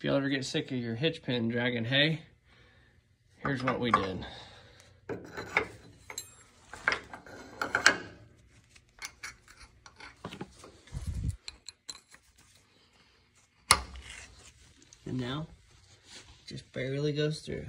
If y'all ever get sick of your hitch pin dragging hay, here's what we did. And now, just barely goes through.